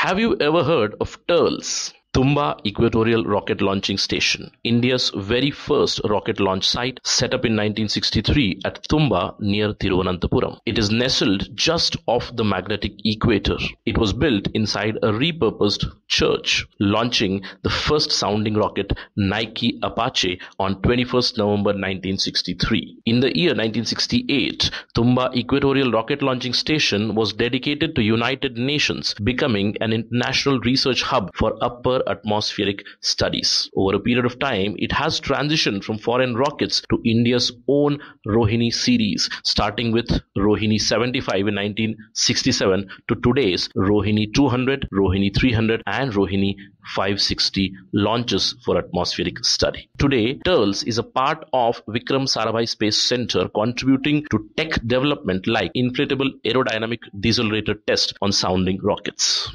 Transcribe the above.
Have you ever heard of TERLS? Thumba Equatorial Rocket Launching Station, India's very first rocket launch site, set up in 1963 at Thumba near Thiruvananthapuram. It is nestled just off the magnetic equator. It was built inside a repurposed church, launching the first sounding rocket Nike Apache on 21st November 1963. In the year 1968, Thumba Equatorial Rocket Launching Station was dedicated to United Nations, becoming an international research hub for upper atmospheric studies. Over a period of time, it has transitioned from foreign rockets to India's own Rohini series, starting with Rohini 75 in 1967 to today's Rohini 200, Rohini 300, and Rohini 560 launches for atmospheric study. Today, TERLS is a part of Vikram Sarabhai Space Center contributing to tech development like inflatable aerodynamic decelerator test on sounding rockets.